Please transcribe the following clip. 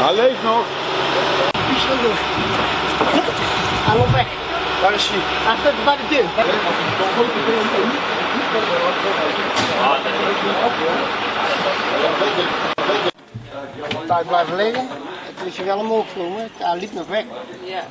Hij leeft nog. Hij loopt weg. Waar is hij? Hij staat bij de deur. Tijd blijven liggen. Het is wel omhoog genomen. Hij eh, liep nog weg. Ja.